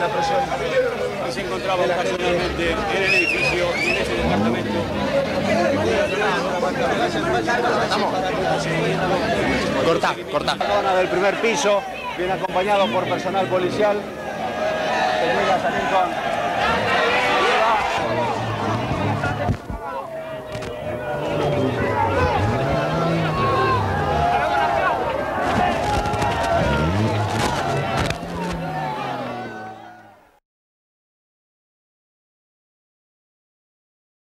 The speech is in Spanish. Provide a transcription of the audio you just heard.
la expresión. que se encontraba ocasionalmente en el edificio y en ese departamento. Corta, corta. Zona del primer piso, viene acompañado por personal policial.